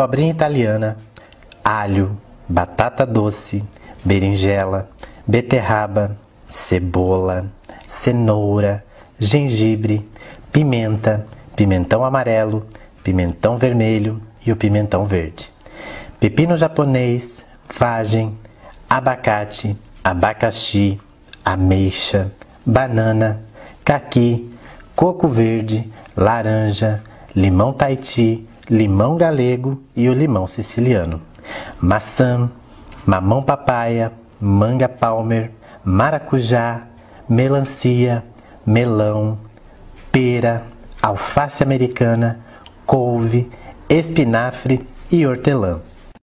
abobrinha italiana, alho, batata doce, berinjela, beterraba, cebola, cenoura, gengibre, pimenta, pimentão amarelo, pimentão vermelho e o pimentão verde. Pepino japonês, vagem, abacate, abacaxi, ameixa, banana, caqui, coco verde, laranja, limão taiti, limão galego e o limão siciliano, maçã, mamão papaya, manga palmer, maracujá, melancia, melão, pera, alface americana, couve, espinafre e hortelã.